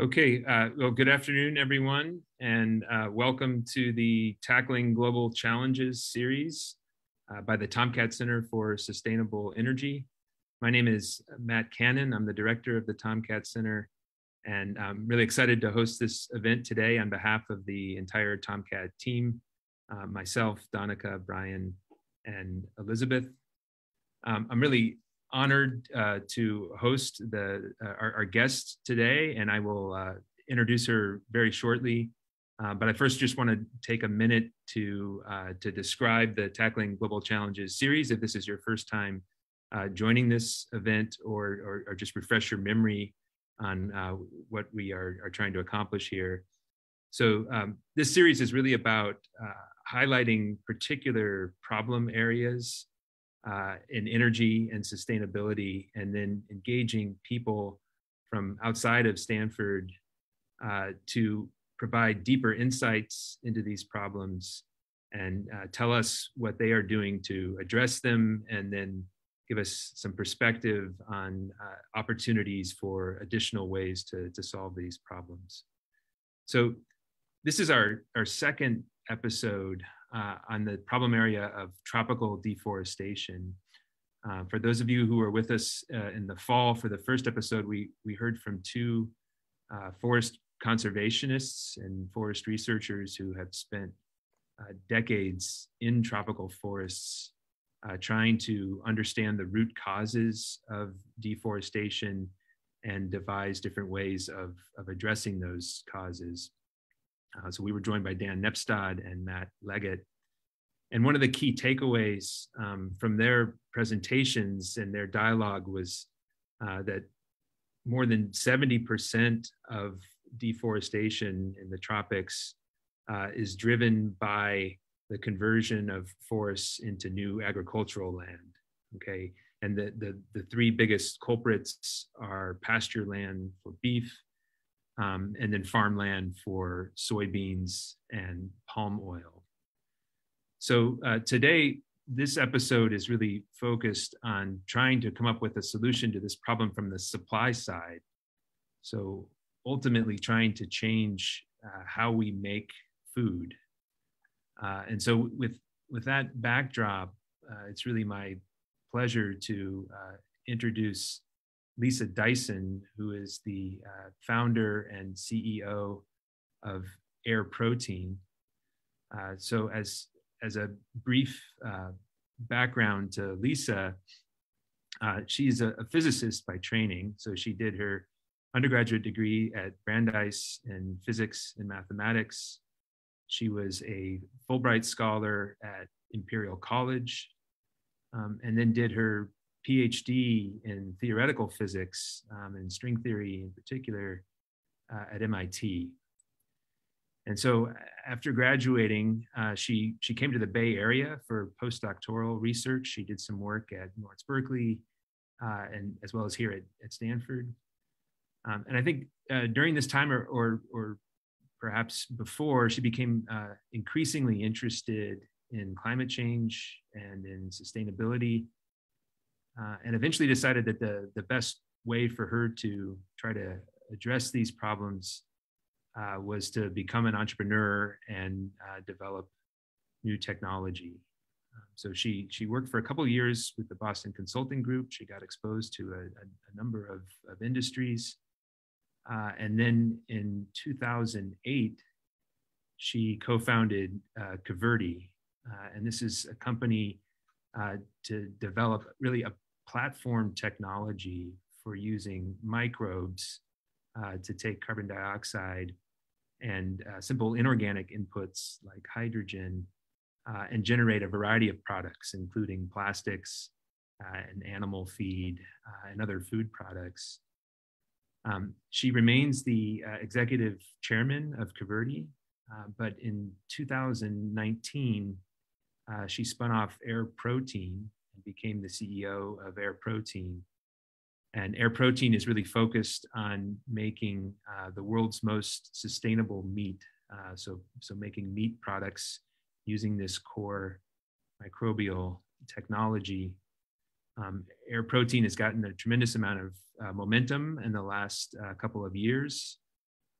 Okay, uh, well, good afternoon, everyone, and uh, welcome to the Tackling Global Challenges series uh, by the TomKat Center for Sustainable Energy. My name is Matt Kanan. I'm the director of the TomKat Center, and I'm really excited to host this event today on behalf of the entire TomKat team, uh, myself, Donica, Brian, and Elizabeth. Um, I'm really honored uh, to host the uh, our, our, guest today, and I will uh, introduce her very shortly. Uh, but I first just want to take a minute to uh, to describe the Tackling Global Challenges series. If this is your first time uh, joining this event, or, or, or just refresh your memory on what we are, are trying to accomplish here. So um, this series is really about highlighting particular problem areas uh, in energy and sustainability, and then engaging people from outside of Stanford uh, to provide deeper insights into these problems and uh, tell us what they are doing to address them, and then give us some perspective on uh, opportunities for additional ways to, to solve these problems. So, this is our, our second episode uh, on the problem area of tropical deforestation. Uh, for those of you who were with us uh, in the fall for the first episode, we, we heard from two uh, forest conservationists and forest researchers who have spent uh, decades in tropical forests uh, trying to understand the root causes of deforestation and devise different ways of, of addressing those causes. Uh, so we were joined by Dan Nepstad and Matt Leggett. And one of the key takeaways um, from their presentations and their dialogue was uh, that more than 70% of deforestation in the tropics uh, is driven by the conversion of forests into new agricultural land. Okay, and the, the, the three biggest culprits are pasture land for beef, um, and then farmland for soybeans and palm oil. So uh, today, this episode is really focused on trying to come up with a solution to this problem from the supply side. So ultimately, trying to change uh, how we make food. Uh, and so, with with that backdrop, uh, it's really my pleasure to uh, introduce Lisa Dyson, who is the uh, founder and CEO of Air Protein. Uh, so, as as a brief uh, background to Lisa, uh, she's a, a, physicist by training. So she did her undergraduate degree at Brandeis in physics and mathematics. She was a Fulbright scholar at Imperial College, um, and then did her PhD in theoretical physics um, and string theory in particular uh, at MIT. And so after graduating, uh, she, she came to the Bay Area for postdoctoral research. She did some work at Lawrence Berkeley uh, and as well as here at, at Stanford. Um, and I think uh, during this time or, or, or, perhaps before, she became uh, increasingly interested in climate change and in sustainability uh, and eventually decided that the, the best way for her to try to address these problems uh, was to become an entrepreneur and uh, develop new technology. Um, so she she worked for a couple years with the Boston Consulting Group. She got exposed to a, a, a number of, of industries, uh, and then in 2008, she co-founded uh, uh, and this is a company uh, to develop really a platform technology for using microbes uh, to take carbon dioxide and uh, simple inorganic inputs like hydrogen uh, and generate a variety of products, including plastics uh, and animal feed uh, and other food products. Um, she remains the uh, executive chairman of Kiverdi, but in 2019, she spun off Air Protein and became the CEO of Air Protein. And Air Protein is really focused on making uh, the world's most sustainable meat. Uh, so, so making meat products using this core microbial technology. Um, Air Protein has gotten a tremendous amount of uh, momentum in the last uh, couple of years.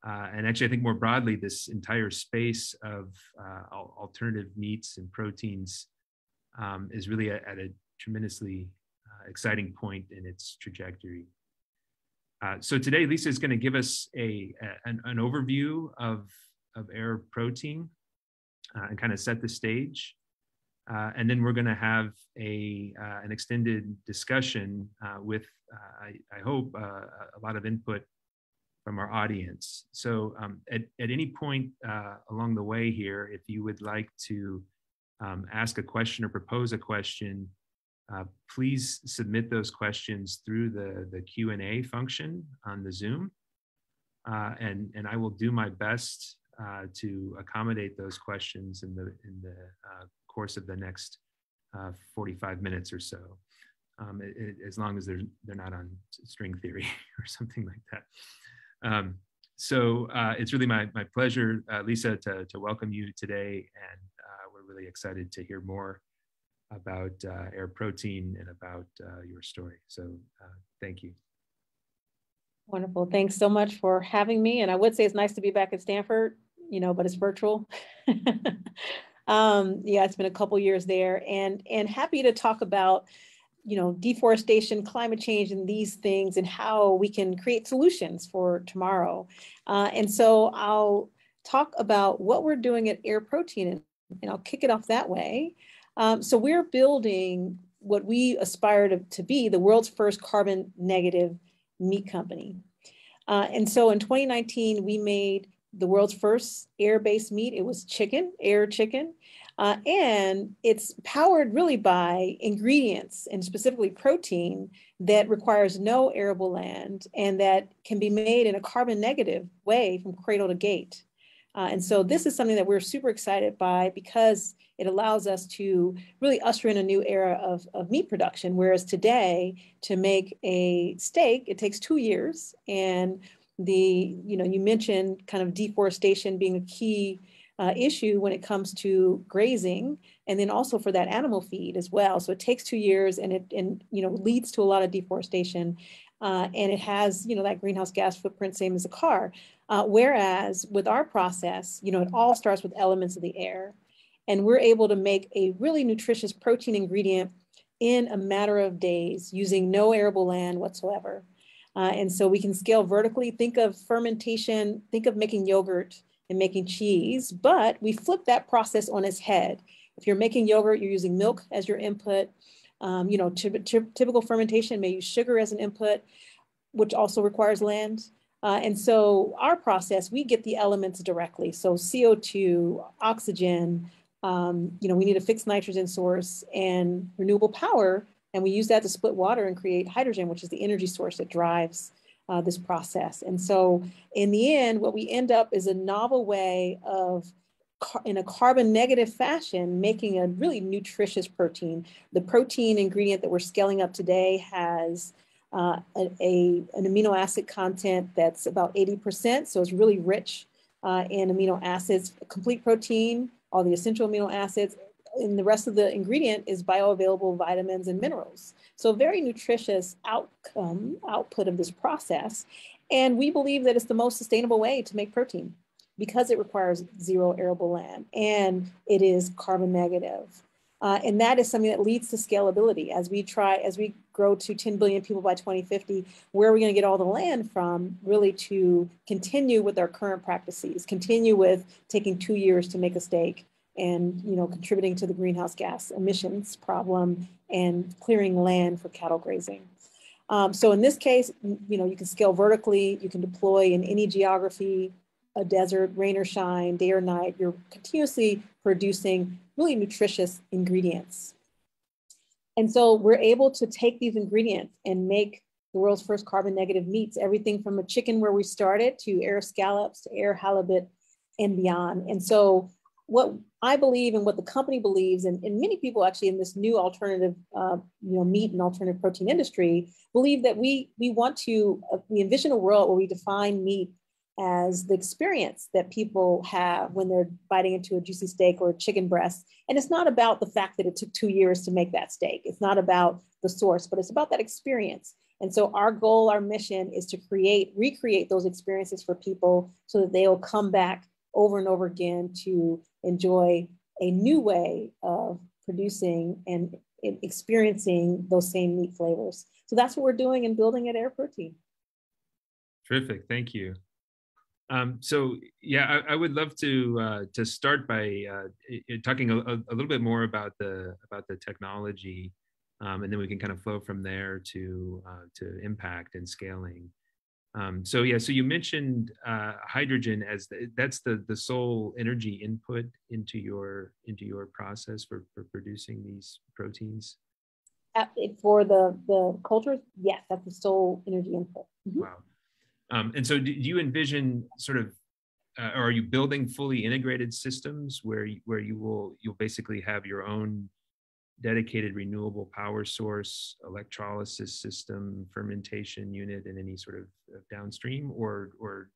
Uh, and actually, I think more broadly, this entire space of uh, alternative meats and proteins um, is really at, at a tremendously uh, exciting point in its trajectory. Uh, so today, Lisa is going to give us a, a an, an, overview of, of air protein uh, and kind of set the stage. Uh, and then we're going to have a, uh, an extended discussion uh, with, I, I, hope, a lot of input from our audience. So um, at, at any point along the way here, if you would like to um, ask a question or propose a question, please submit those questions through the, the Q&A function on the Zoom. and, and I will do my best uh, to accommodate those questions in the in the uh, course of the next uh, 45 minutes or so, um, it, it, as long as they're, they're not on string theory or something like that. Um, so uh, it's really my, my pleasure, uh, Lisa, to, to welcome you today. And uh, we're really excited to hear more about uh, air protein and about uh, your story. So thank you. Wonderful. Thanks so much for having me. And I would say it's nice to be back at Stanford, you know, but it's virtual. Um, yeah, it's been a couple years there, and and happy to talk about you know deforestation, climate change, and these things, and how we can create solutions for tomorrow. Uh, and so I'll talk about what we're doing at Air Protein, and, and I'll kick it off that way. Um, so we're building what we aspire to, to be the world's first carbon negative meat company. Uh, and so in 2019, we made the world's first air-based meat. It was chicken, air chicken. Uh, and it's powered really by ingredients and specifically protein that requires no arable land and that can be made in a carbon negative way from cradle to gate. Uh, and so this is something that we're super excited by because it allows us to really usher in a new era of, of meat production. Whereas today, to make a steak, it takes two years. And the, you know, you mentioned kind of deforestation being a key uh, issue when it comes to grazing and then also for that animal feed as well. So it takes two years and it and you know leads to a lot of deforestation. Uh, and it has you know that greenhouse gas footprint same as a car. Uh, whereas with our process, you know, it all starts with elements of the air. And we're able to make a really nutritious protein ingredient in a matter of days using no arable land whatsoever. Uh, and so we can scale vertically. Think of fermentation, think of making yogurt and making cheese, but we flip that process on its head. If you're making yogurt, you're using milk as your input. Um, you know, typical fermentation may use sugar as an input, which also requires land. Uh, and so our process, we get the elements directly. So CO2, oxygen, um, you know, we need a fixed nitrogen source and renewable power. And we use that to split water and create hydrogen, which is the energy source that drives uh, this process. And so in the end, what we end up is a novel way of in a carbon negative fashion, making a really nutritious protein. The protein ingredient that we're scaling up today has uh, a, a, an amino acid content that's about 80%. So it's really rich uh, in amino acids, complete protein, all the essential amino acids, and the rest of the ingredient is bioavailable vitamins and minerals. So very nutritious outcome, output of this process. And we believe that it's the most sustainable way to make protein because it requires zero arable land and it is carbon negative. Uh, and that is something that leads to scalability as we try, as we grow to 10 billion people by 2050, where are we gonna get all the land from really to continue with our current practices, continue with taking two years to make a steak and you know contributing to the greenhouse gas emissions problem and clearing land for cattle grazing. Um, so in this case, you know, you can scale vertically, you can deploy in any geography, a desert, rain or shine, day or night, you're continuously producing really nutritious ingredients. And so we're able to take these ingredients and make the world's first carbon negative meats, everything from a chicken where we started to air scallops to air halibut and beyond. And so what I believe and what the company believes, and, and many people actually in this new alternative, uh, you know, meat and alternative protein industry believe that we we want to uh, we envision a world where we define meat as the experience that people have when they're biting into a juicy steak or chicken breast. And it's not about the fact that it took two years to make that steak. It's not about the source, but it's about that experience. And so our goal, our mission is to create, recreate those experiences for people so that they'll come back over and over again to enjoy a new way of producing and experiencing those same meat flavors. So that's what we're doing and building at Air Protein. Terrific, thank you. Um, so yeah, I, I, would love to uh, to start by uh, talking a, a, little bit more about the about the technology, um, and then we can kind of flow from there to uh, to impact and scaling. Um, so yeah, so you mentioned uh, hydrogen as the, that's the the sole energy input into your into your process for for producing these proteins. For the the cultures, yes, that's the sole energy input. Mm-hmm. Wow. Um, and so, do you envision sort of, uh, or are you building fully integrated systems where you, where you will you'll basically have your own dedicated renewable power source, electrolysis system, fermentation unit, and any sort of, of downstream, or or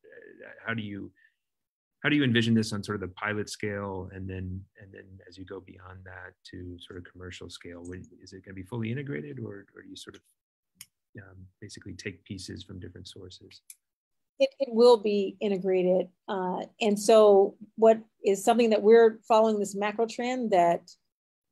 uh, how do you how do you envision this on sort of the pilot scale, and then and then as you go beyond that to sort of commercial scale, is it going to be fully integrated, or or do you sort of um, basically take pieces from different sources? It, it will be integrated. Uh, and so what is something that we're following this macro trend that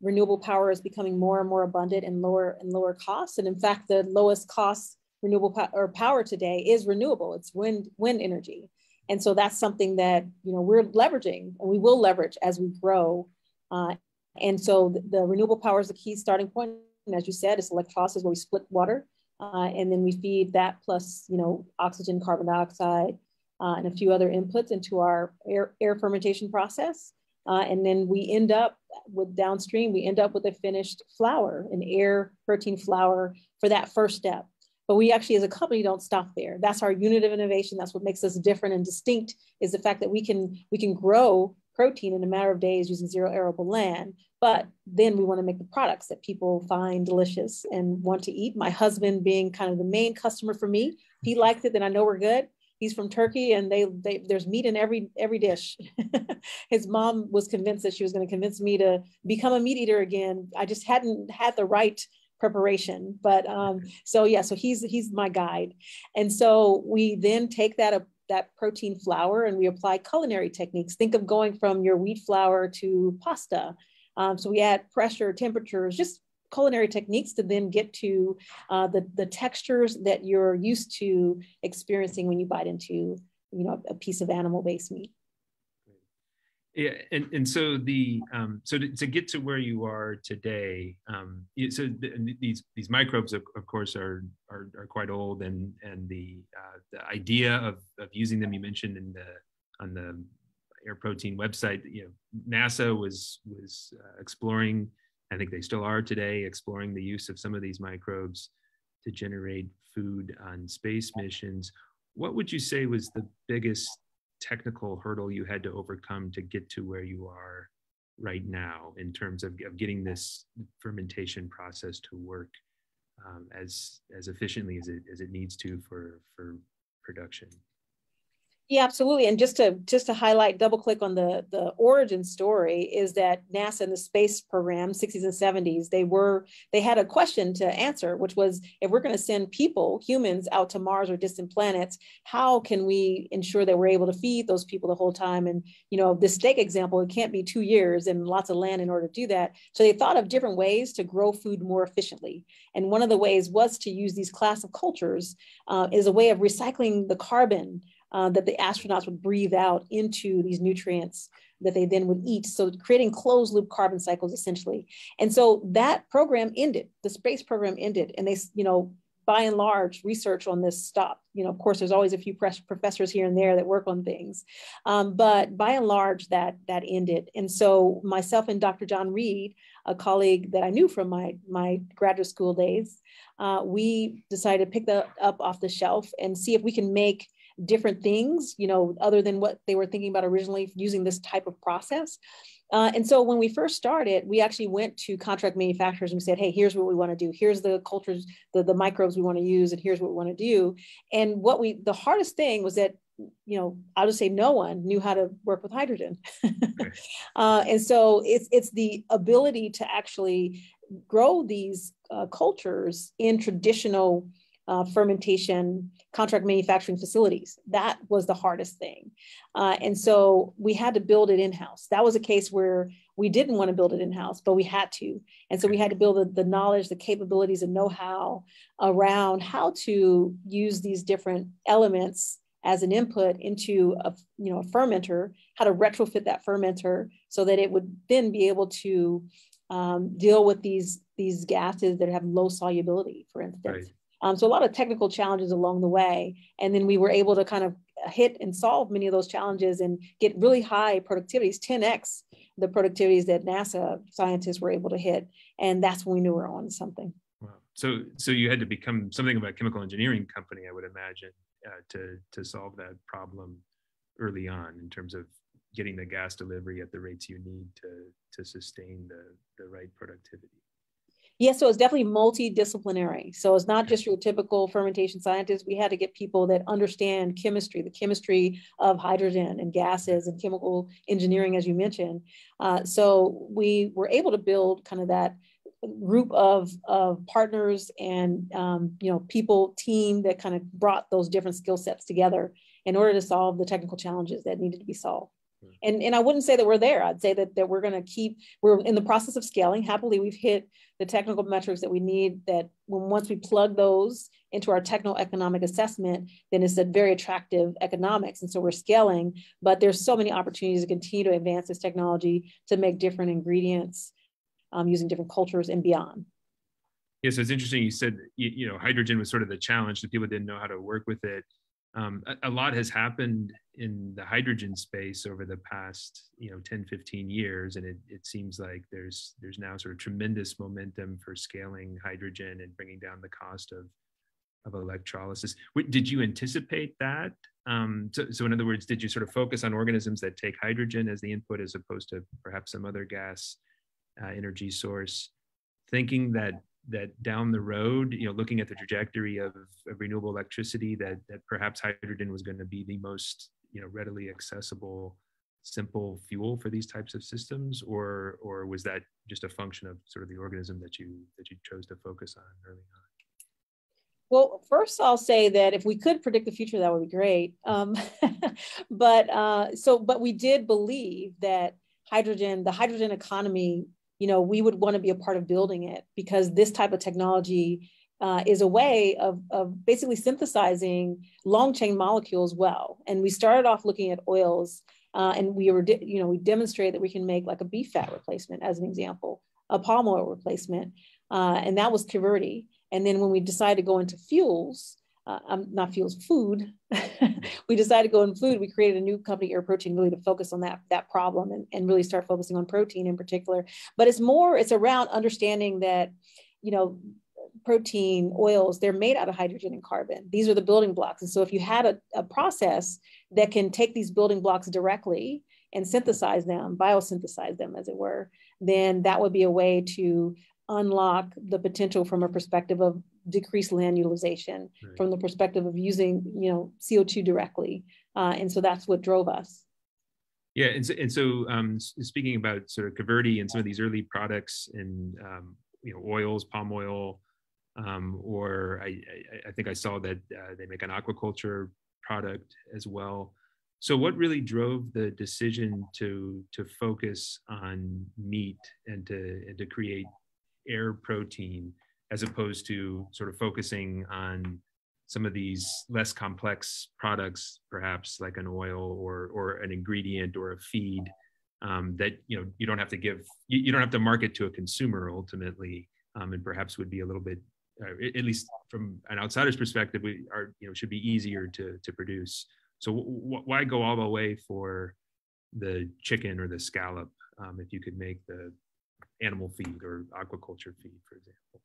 renewable power is becoming more and more abundant and lower and lower costs. And in fact, the lowest cost renewable po- or power today is renewable. It's wind wind energy. And so that's something that you know we're leveraging and we will leverage as we grow. Uh, and so the, the renewable power is the key starting point. And as you said, it's electrolysis where we split water uh, and then we feed that plus, you know, oxygen, carbon dioxide, uh, and a few other inputs into our air, air fermentation process. Uh, and then we end up with downstream, we end up with a finished flour, an air protein flour for that first step. But we actually, as a company, don't stop there. That's our unit of innovation. That's what makes us different and distinct is the fact that we can we can grow protein in a matter of days using zero arable land. But then we want to make the products that people find delicious and want to eat. My husband being kind of the main customer for me, he likes it, then I know we're good. He's from Turkey and they, they there's meat in every every dish. His mom was convinced that she was going to convince me to become a meat eater again. I just hadn't had the right preparation but um so yeah so he's he's my guide and so we then take that that protein flour and we apply culinary techniques. Think of going from your wheat flour to pasta. Um, so we add pressure, temperatures, just culinary techniques to then get to uh, the, the textures that you're used to experiencing when you bite into you know, a piece of animal-based meat. Yeah, and, and so the um, so to, to, get to where you are today, um, so the, these these microbes, of, of course, are, are, are quite old, and and the uh, the idea of, of using them, you mentioned in the on the Air Protein website, you know, NASA was was uh, exploring, I think they still are today, exploring the use of some of these microbes to generate food on space missions. What would you say was the biggest technical hurdle you had to overcome to get to where you are right now in terms of, of getting this fermentation process to work um, as as efficiently as it as it needs to for for production yeah, absolutely. And just to just to highlight, double click on the the origin story is that NASA and the space program, 60s and 70s, they were they had a question to answer, which was if we're going to send people, humans, out to Mars or distant planets, how can we ensure that we're able to feed those people the whole time? And you know, this steak example, it can't be two years and lots of land in order to do that. So they thought of different ways to grow food more efficiently. And one of the ways was to use these class of cultures uh, is a way of recycling the carbon uh, that the astronauts would breathe out into these nutrients that they then would eat. So creating closed loop carbon cycles essentially. And so that program ended, the space program ended, and they, you know, by and large, research on this stopped. You know, of course, there's always a few professors here and there that work on things, um, but by and large, that that ended. And so, myself and Dr. John Reed, a colleague that I knew from my my graduate school days, uh, we decided to pick that up off the shelf and see if we can make different things, you know, other than what they were thinking about originally using this type of process. Uh, and so when we first started, we actually went to contract manufacturers and we said, hey, here's what we want to do. Here's the cultures, the, the microbes we want to use, and here's what we want to do. And what we, the hardest thing was that, you know, I'll just say no one knew how to work with hydrogen. uh, and so it's, it's the ability to actually grow these uh, cultures in traditional uh, fermentation, contract manufacturing facilities. That was the hardest thing. Uh, and so we had to build it in house. That was a case where we didn't want to build it in house, but we had to. And so we had to build the, the knowledge, the capabilities, and know how around how to use these different elements as an input into a you know a fermenter, how to retrofit that fermenter so that it would then be able to um, deal with these these gases that have low solubility, for instance. Right. Um, so a lot of technical challenges along the way, and then we were able to kind of hit and solve many of those challenges and get really high productivities, 10x the productivities that NASA scientists were able to hit, and that's when we knew we were on something. Wow. So so you had to become something of a chemical engineering company, I would imagine, uh, to to solve that problem early on in terms of getting the gas delivery at the rates you need to to sustain the the right productivity yeah so it's definitely multidisciplinary. So it's not just your typical fermentation scientist. We had to get people that understand chemistry the chemistry of hydrogen and gases and chemical engineering as you mentioned. Uh, so we were able to build kind of that group of, of partners and um, you know people team that kind of brought those different skill sets together in order to solve the technical challenges that needed to be solved and, and I wouldn't say that we're there. I'd say that, that we're going to keep, we're in the process of scaling. Happily, we've hit the technical metrics that we need that when once we plug those into our techno-economic assessment, then it's a very attractive economics. And so we're scaling, but there's so many opportunities to continue to advance this technology to make different ingredients um, using different cultures and beyond. Yeah, so it's interesting. You said, you, you know, hydrogen was sort of the challenge that people didn't know how to work with it um, a, a, lot has happened in the hydrogen space over the past you know 10 15 years and it, it seems like there's there's now sort of tremendous momentum for scaling hydrogen and bringing down the cost of of electrolysis. Did you anticipate that? Um, so, so in other words did you sort of focus on organisms that take hydrogen as the input as opposed to perhaps some other gas uh, energy source? Thinking that that down the road, you know, looking at the trajectory of, of renewable electricity, that that perhaps hydrogen was going to be the most you know readily accessible, simple fuel for these types of systems, or or was that just a function of sort of the organism that you that you chose to focus on early on? Well, first I'll say that if we could predict the future, that would be great. Um, but uh, so, but we did believe that hydrogen, the hydrogen economy you know, we would want to be a part of building it because this type of technology uh, is a way of, of basically synthesizing long chain molecules well. And we started off looking at oils uh, and we were, you know, we demonstrated that we can make like a beef fat replacement as an example, a palm oil replacement. Uh, and that was Kiverdi. And then when we decided to go into fuels, uh, um, not fuels, food. we decided to go in food. We created a new company, Air Protein, really to focus on that that problem and, and really start focusing on protein in particular. But it's more, it's around understanding that, you know, protein, oils, they're made out of hydrogen and carbon. These are the building blocks. And so if you had a, a process that can take these building blocks directly and synthesize them, biosynthesize them, as it were, then that would be a way to unlock the potential from a perspective of decreased land utilization right. from the perspective of using you know CO2 directly. Uh, and so that's what drove us. Yeah, and so, and so um, speaking about sort of Kiverdi and some of these early products and um, you know oils, palm oil, um, or I, I, I, think I saw that uh, they make an aquaculture product as well. So, what really drove the decision to to focus on meat and to and to create air protein as opposed to sort of focusing on some of these less complex products, perhaps like an oil or or an ingredient or a feed um, that you know you don't have to give you, you, don't have to market to a consumer ultimately, um, and perhaps would be a little bit, uh, at least from an outsider's perspective, we are you know should be easier to to produce. So w- why go all the way for the chicken or the scallop um, if you could make the animal feed or aquaculture feed, for example?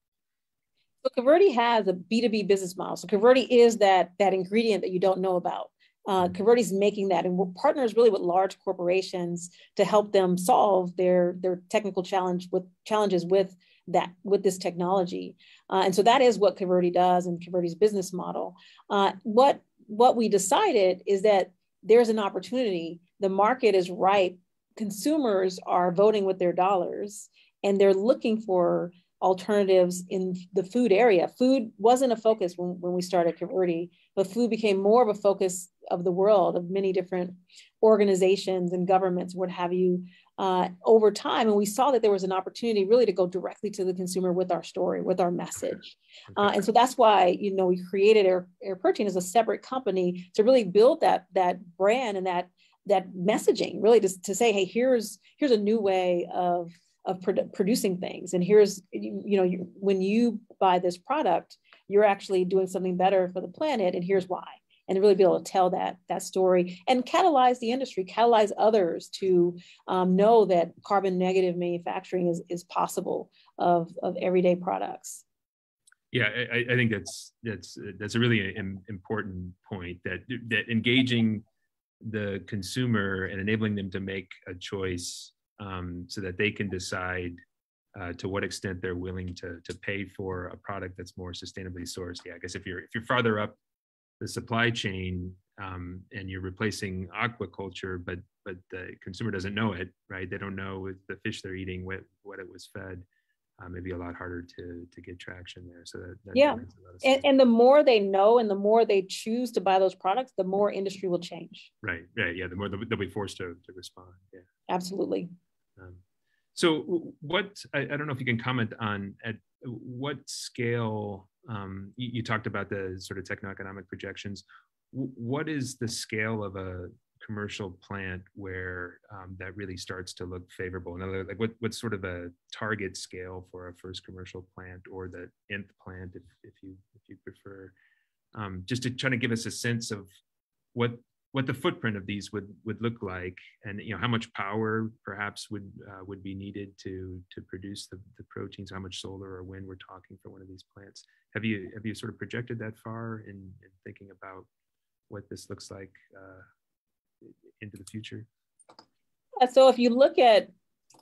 So Kiverdi has a B2B business model. So Kiverdi is that, that ingredient that you don't know about. Uh, mm-hmm. is making that, and we're partners really with large corporations to help them solve their their technical challenge with challenges with that with this technology. Uh, and so that is what Kiverdi does and Kiverdi's business model. Uh, what what we decided is that there's an opportunity. The market is ripe. Consumers are voting with their dollars, and they're looking for alternatives in the food area. Food wasn't a focus when, when we started Kiverdi, but food became more of a focus of the world, of many different organizations and governments, what have you, uh, over time. And we saw that there was an opportunity really to go directly to the consumer with our story, with our message. Uh, and so that's why, you know, we created Air, Air Protein as a separate company to really build that, that brand and that, that messaging really to, to say, hey, here's, here's a new way of, of produ- producing things. And here's, you, you know, you, when you buy this product, you're actually doing something better for the planet and here's why and really be able to tell that that story and catalyze the industry, catalyze others to um, know that carbon negative manufacturing is, is possible of, of everyday products. Yeah, I, I think that's that's that's a really important point that that engaging the consumer and enabling them to make a choice um, so that they can decide uh, to what extent they're willing to to pay for a product that's more sustainably sourced. Yeah, I guess if you're if you're farther up the supply chain um, and you're replacing aquaculture, but but the consumer doesn't know it, right? They don't know the fish they're eating what what it was fed. Uh, maybe a lot harder to to get traction there. So that, that yeah, and, and the more they know and the more they choose to buy those products, the more industry will change. Right. Right. Yeah. The more they'll, they'll be forced to to respond. Yeah. Absolutely. Um, so what I, I, don't know if you can comment on at what scale um, you, you, talked about the sort of techno-economic projections. W- what is the scale of a commercial plant where um, that really starts to look favorable? Another, like what, what's sort of a target scale for a first commercial plant or the nth plant, if, if you if you prefer, um, just to try to give us a sense of what what the footprint of these would would look like, and you know how much power perhaps would uh, would be needed to to produce the, the proteins, how much solar or wind we're talking for one of these plants. Have you have you sort of projected that far in, in thinking about what this looks like uh, into the future? So if you look at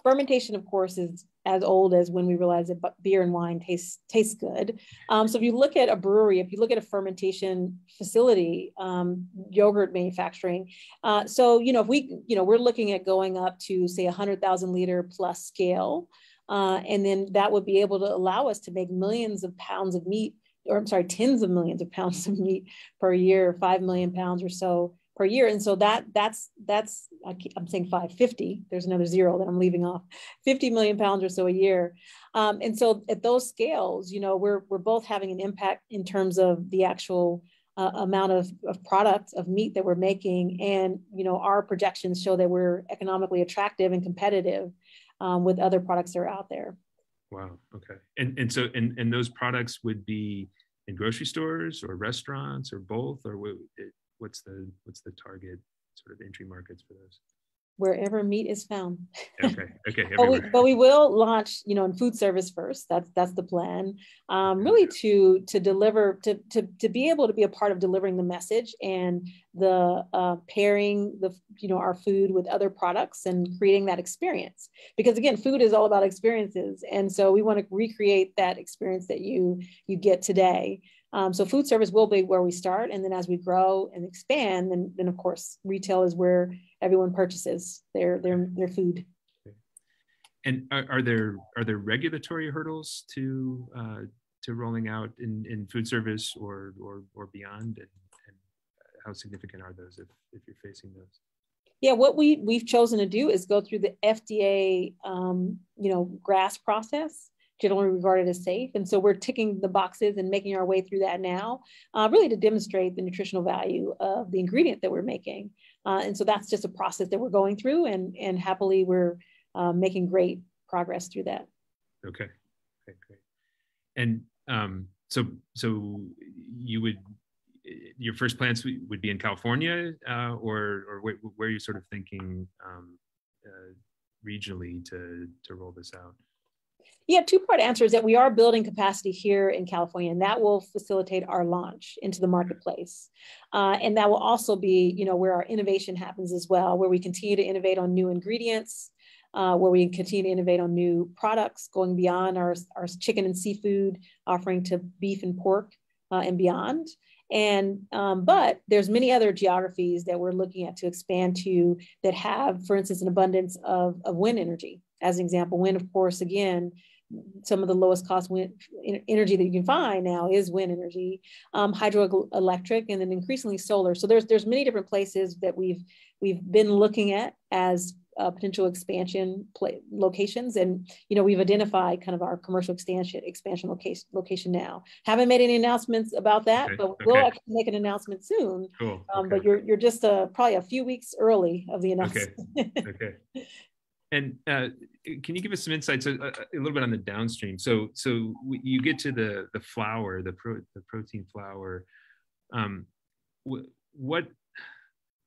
fermentation, of course, is as old as when we realized that beer and wine taste tastes good. Um, so if you look at a brewery, if you look at a fermentation facility, um, yogurt manufacturing, uh, so you know if we you know we're looking at going up to say a hundred thousand liter plus scale, uh, and then that would be able to allow us to make millions of pounds of meat, or I'm sorry, tens of millions of pounds of meat per year, five million pounds or so per year. And so that that's that's I'm saying 550. There's another zero that I'm leaving off. 50 million pounds or so a year. Um, and so at those scales, you know, we're we're both having an impact in terms of the actual uh, amount of, of product of meat that we're making, and you know, our projections show that we're economically attractive and competitive um, with other products that are out there. Wow. Okay. And and so and and those products would be in grocery stores or restaurants or both, or what's the what's the target sort of entry markets for those? Wherever meat is found. Okay. Okay. but, we, but we will launch, you know, in food service first. That's that's the plan. Um, really to to deliver to to to be able to be a part of delivering the message and the uh, pairing the you know our food with other products and creating that experience. Because again, food is all about experiences, and so we want to recreate that experience that you you get today. Um, so food service will be where we start. And then as we grow and expand, then, then of course, retail is where everyone purchases their, their, their food. And are, are there are there regulatory hurdles to uh, to rolling out in, in food service or or, or beyond? And, and how significant are those if, if you're facing those? Yeah, what we we've chosen to do is go through the FDA, um, you know, GRAS process generally regarded as safe. And so we're ticking the boxes and making our way through that now, uh, really to demonstrate the nutritional value of the ingredient that we're making. Uh, and so that's just a process that we're going through, and, and happily we're uh, making great progress through that. Okay, okay, great. And um, so, so you would your first plants would be in California, uh, or or where, where, are you sort of thinking um, uh, regionally to to roll this out? Yeah, two part answer is that we are building capacity here in California, and that will facilitate our launch into the marketplace. Uh, and that will also be, you know, where our innovation happens as well, where we continue to innovate on new ingredients, uh, where we continue to innovate on new products, going beyond our, our chicken and seafood offering to beef and pork uh, and beyond. And um, but there's many other geographies that we're looking at to expand to that have, for instance, an abundance of, of wind energy. As an example, wind, of course, again, some of the lowest cost wind energy that you can find now is wind energy, um, hydroelectric, and then increasingly solar. So there's there's many different places that we've we've been looking at as uh, potential expansion play, locations, and you know we've identified kind of our commercial expansion expansion location location now. Haven't made any announcements about that, okay. but we'll actually make an announcement soon. Cool. Um, But you're you're just uh, probably a few weeks early of the announcement. Okay. okay. And uh, can you give us some insights a, uh, a, little bit on the downstream? So, so you get to the the flour, the pro, the protein flour. Um, what,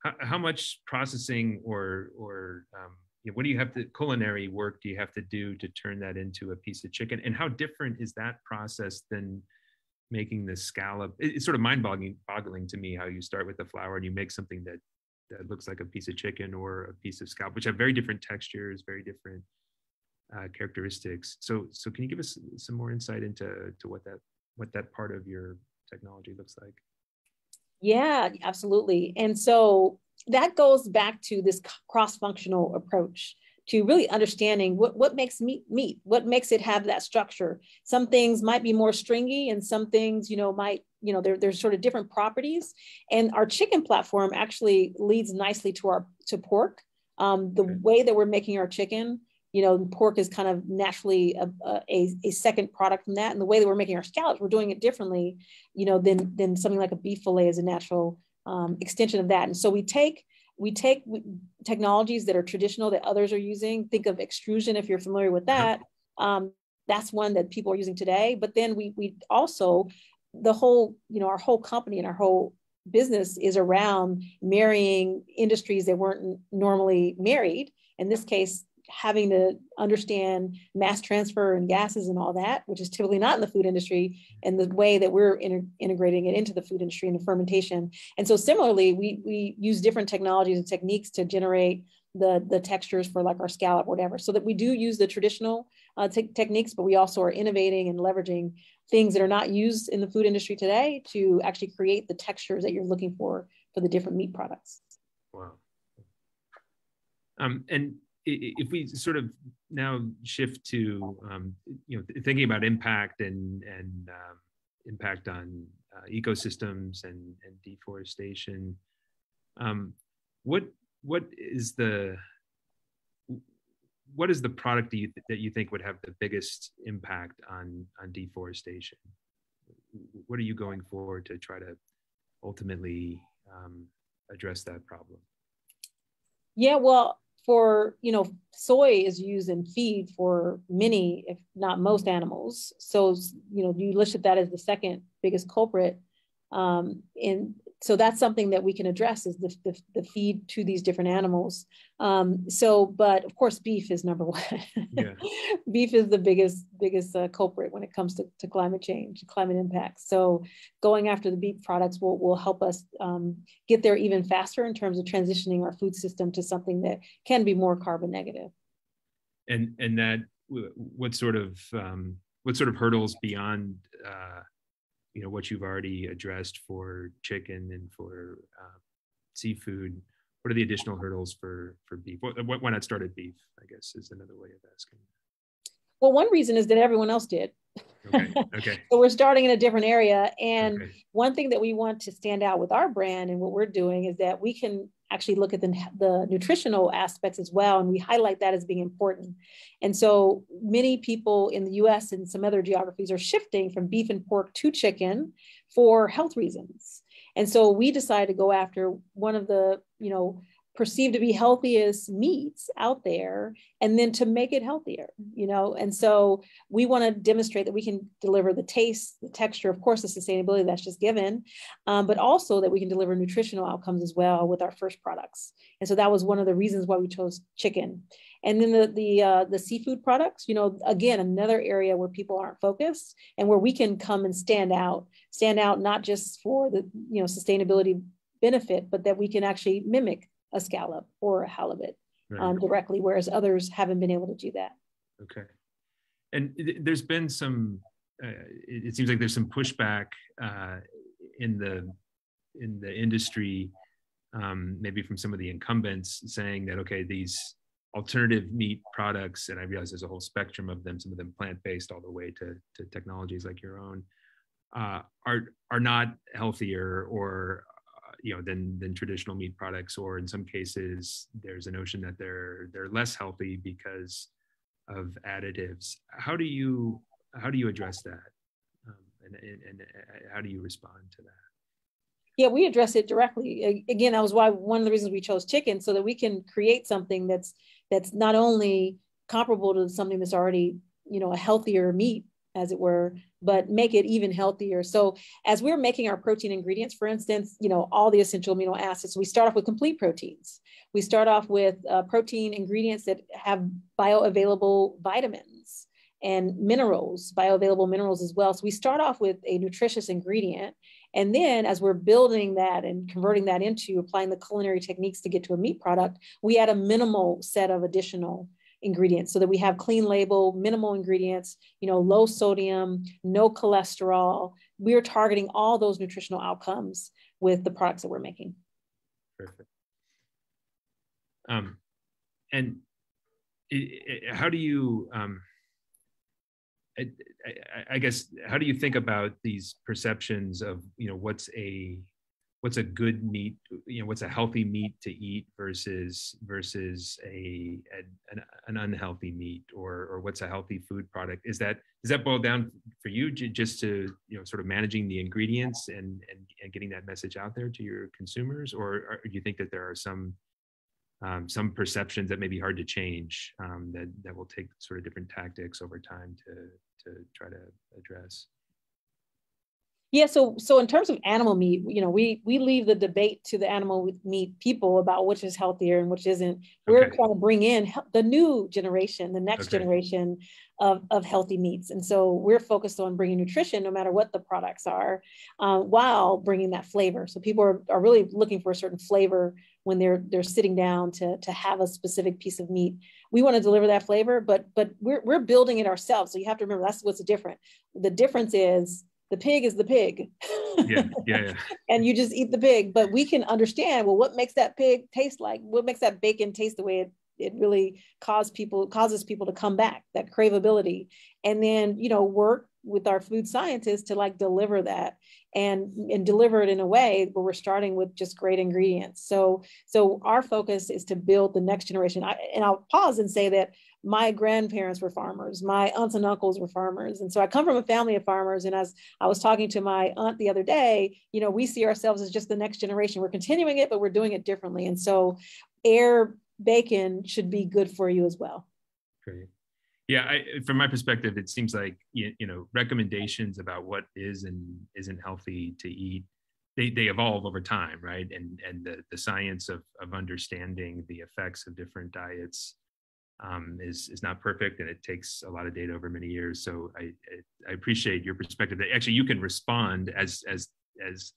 how, how, much processing or or um, you know, what do you have to culinary work do you have to do to turn that into a piece of chicken? And how different is that process than making the scallop? It's sort of mind-boggling boggling to me how you start with the flour and you make something that that looks like a piece of chicken or a piece of scalp, which have very different textures, very different uh, characteristics. So, so can you give us some more insight into to what that what that part of your technology looks like? Yeah, absolutely. And so that goes back to this cross-functional approach to really understanding what, what makes meat meat, what makes it have that structure. Some things might be more stringy and some things, you know, might, you know, there's sort of different properties. And our chicken platform actually leads nicely to our to pork. Um, the okay. way that we're making our chicken, you know, pork is kind of naturally a, a, a, second product from that. And the way that we're making our scallops, we're doing it differently, you know, than, than something like a beef fillet is a natural um, extension of that. And so we take we take technologies that are traditional that others are using. Think of extrusion if you're familiar with that. Um, that's one that people are using today. But then we we also the whole you know our whole company and our whole business is around marrying industries that weren't normally married. In this case, having to understand mass transfer and gases and all that, which is typically not in the food industry, and the way that we're in, integrating it into the food industry and the fermentation. And so similarly, we, we use different technologies and techniques to generate the, the textures for like our scallop, whatever, so that we do use the traditional uh, techniques, but we also are innovating and leveraging things that are not used in the food industry today to actually create the textures that you're looking for for the different meat products. Wow. Um, and if we sort of now shift to um, you know thinking about impact and and um, impact on uh, ecosystems and, and deforestation, um, what what is the what is the product that you, that you think would have the biggest impact on on deforestation? What are you going for to try to ultimately um, address that problem? Yeah, well, for you know soy is used in feed for many if not most animals. So you know you listed that as the second biggest culprit um, and so that's something that we can address is the, the, the feed to these different animals. Um, so but of course beef is number one. Yeah. beef is the biggest biggest uh, culprit when it comes to, to climate change climate impacts so going after the beef products will, will help us um, get there even faster in terms of transitioning our food system to something that can be more carbon negative. And and that what sort of um, what sort of hurdles beyond uh, you know what you've already addressed for chicken and for uh, seafood what are the additional hurdles for for beef? Why not start at beef i guess is another way of asking. Well one reason is that everyone else did. Okay okay. So we're starting in a different area and okay. one thing that we want to stand out with our brand and what we're doing is that we can actually look at the, the nutritional aspects as well. And we highlight that as being important. And so many people in the US and some other geographies are shifting from beef and pork to chicken for health reasons. And so we decided to go after one of the, you know, perceived to be healthiest meats out there and then to make it healthier you know? And so we want to demonstrate that we can deliver the taste the texture of course the sustainability that's just given um, but also that we can deliver nutritional outcomes as well with our first products. And so that was one of the reasons why we chose chicken. And then the the uh, the seafood products you know again another area where people aren't focused and where we can come and stand out stand out not just for the you know sustainability benefit but that we can actually mimic a scallop or a halibut right. um, directly, whereas others haven't been able to do that. Okay. And there's been some, uh, it, it, seems like there's some pushback uh, in the in the industry, um, maybe from some of the incumbents saying that okay, these alternative meat products, and I realize there's a whole spectrum of them. Some of them plant-based, all the way to to technologies like your own, uh, are are not healthier or you know than than traditional meat products, or in some cases there's a notion that they're they're less healthy because of additives. How do you how do you address that, um, and, and, and uh, how do you respond to that? Yeah, we address it directly. Again, that was why one of the reasons we chose chicken, so that we can create something that's that's not only comparable to something that's already, you know, a healthier meat, as it were, but make it even healthier. So as we're making our protein ingredients, for instance, you know, all the essential amino acids, we start off with complete proteins. We start off with uh, protein ingredients that have bioavailable vitamins and minerals, bioavailable minerals as well. So we start off with a nutritious ingredient and then as we're building that and converting that into applying the culinary techniques to get to a meat product, we add a minimal set of additional ingredients so that we have clean label, minimal ingredients, you know, low sodium, no cholesterol. We're targeting all those nutritional outcomes with the products that we're making. Perfect. Um, and it, it, how do you, um, I, I, guess how do you think about these perceptions of you know what's a what's a good meat you know what's a healthy meat to eat versus versus a, a an, an, unhealthy meat or or what's a healthy food product? Is that does that boil down for you just to you know sort of managing the ingredients and and, and getting that message out there to your consumers? Or, or do you think that there are some um, some perceptions that may be hard to change um, that that will take sort of different tactics over time to to try to address yeah so so in terms of animal meat you know we we leave the debate to the animal meat people about which is healthier and which isn't. We're okay. trying to bring in the new generation the next okay. generation of, of healthy meats. And so we're focused on bringing nutrition no matter what the products are uh, while bringing that flavor. So people are, are really looking for a certain flavor when they're they're sitting down to to have a specific piece of meat. We want to deliver that flavor but but we're, we're building it ourselves. So you have to remember that's what's different. The difference is the pig is the pig. Yeah, yeah, yeah. and you just eat the pig. But we can understand well what makes that pig taste like? What makes that bacon taste the way it it really cause people causes people to come back that craveability? And then you know work with our food scientists to like deliver that and and deliver it in a way where we're starting with just great ingredients. So so our focus is to build the next generation. I, and i'll pause and say that my grandparents were farmers. My aunts and uncles were farmers. And so i come from a family of farmers. And as i was talking to my aunt the other day you know we see ourselves as just the next generation. We're continuing it but we're doing it differently. And so air bacon should be good for you as well. Great yeah I, from my perspective it seems like you, know recommendations about what is and isn't healthy to eat they, they evolve over time right? And and the, the science of, of understanding the effects of different diets um, is is not perfect and it takes a lot of data over many years. So I, I appreciate your perspective that actually you can respond as as as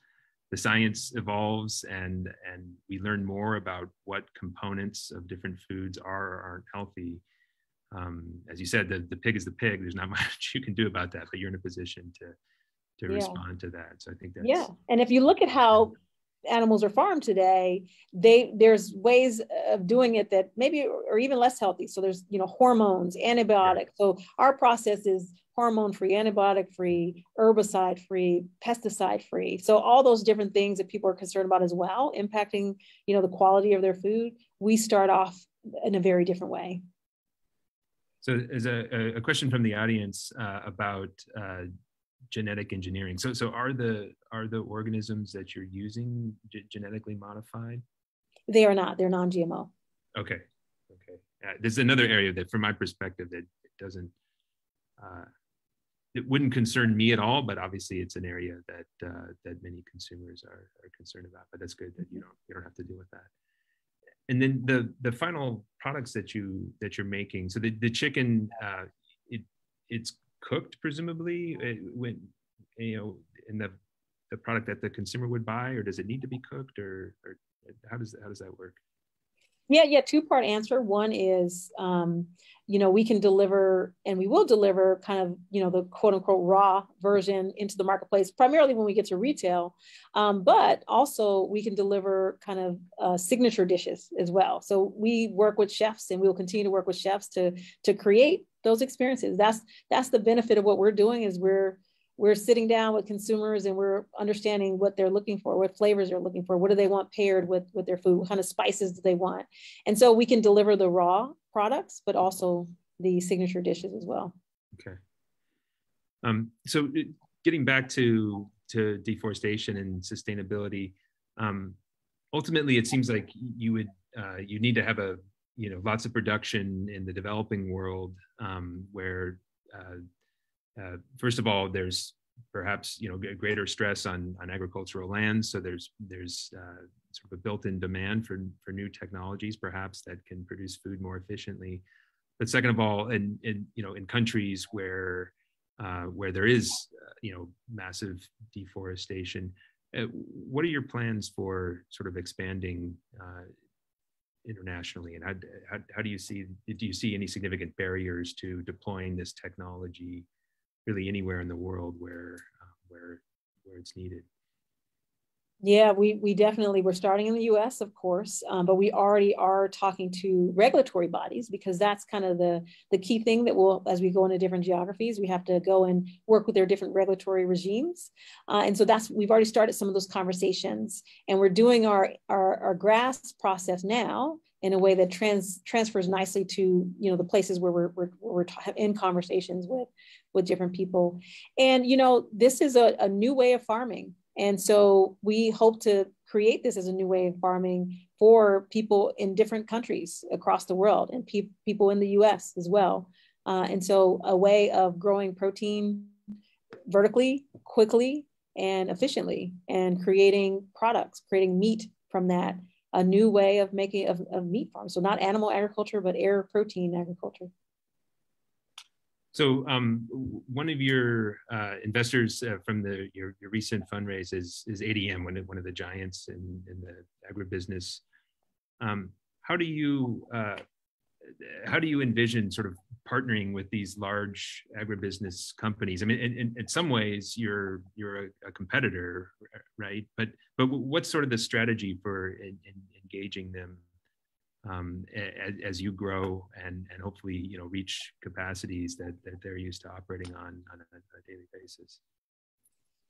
the science evolves and and we learn more about what components of different foods are or aren't healthy um, as you said, the, the pig is the pig. There's not much you can do about that, but you're in a position to to yeah. respond to that. So I think that's yeah. And if you look at how animals are farmed today, they there's ways of doing it that maybe are even less healthy. So there's you know hormones, antibiotics. Yeah. So our process is hormone free, antibiotic free, herbicide free, pesticide free. So all those different things that people are concerned about as well, impacting you know the quality of their food. We start off in a very different way. So there's a, a question from the audience uh, about uh, genetic engineering. So, so are the are the organisms that you're using genetically modified? They are not. They're non-GMO. Okay. Okay. Uh, there's another area that, from my perspective, that it doesn't. Uh, it wouldn't concern me at all, but obviously it's an area that uh, that many consumers are, are concerned about. But that's good that you don't you don't have to deal with that and then the the final products that you that you're making so the, the chicken uh, it it's cooked presumably uh, when you know in the the product that the consumer would buy or does it need to be cooked or, or how does how does that work Yeah, yeah, two part answer. One is, um, you know, we can deliver and we will deliver kind of, you know, the quote unquote raw version into the marketplace, primarily when we get to retail. Um, but also we can deliver kind of uh, signature dishes as well. So we work with chefs and we will continue to work with chefs to, to create those experiences. That's, that's the benefit of what we're doing is we're, we're sitting down with consumers and we're understanding what they're looking for, what flavors they're looking for, what do they want paired with, with their food, what kind of spices do they want. And so we can deliver the raw products, but also the signature dishes as well. Okay. Um, so getting back to to deforestation and sustainability, um, ultimately it seems like you would uh, you need to have a you know lots of production in the developing world um, where uh, uh, first of all there's perhaps you know greater stress on on agricultural lands, so there's there's uh, sort of a built-in demand for for new technologies perhaps that can produce food more efficiently. But second of all in in you know in countries where uh, where there is uh, you know massive deforestation uh, what are your plans for sort of expanding uh, internationally? And how, how, how do you see do you see any significant barriers to deploying this technology really anywhere in the world where uh, where where it's needed yeah, we, we definitely, we're starting in the US, of course, um, but we already are talking to regulatory bodies because that's kind of the, the key thing that will, as we go into different geographies, we have to go and work with their different regulatory regimes. Uh, and so that's, we've already started some of those conversations and we're doing our, our, our GRAS process now in a way that trans, transfers nicely to, you know, the places where we're, we're, we're in conversations with, with different people. And, you know, this is a, a new way of farming and so we hope to create this as a new way of farming for people in different countries across the world and pe- people in the US as well. Uh, and so a way of growing protein vertically, quickly, and efficiently, and creating products, creating meat from that, a new way of making of, of meat farms. So not animal agriculture, but air protein agriculture. So um, one of your uh, investors uh, from the your, your recent fundraise is, is ADM, one of, one of the giants in, in the agribusiness. Um, how do you uh, how do you envision sort of partnering with these large agribusiness companies? I mean, in, in, in some ways, you're you're a, a, competitor, right? But but what's sort of the strategy for in, engaging them um, as, as, you grow and, and hopefully you know reach capacities that, that they're used to operating on on a, a, daily basis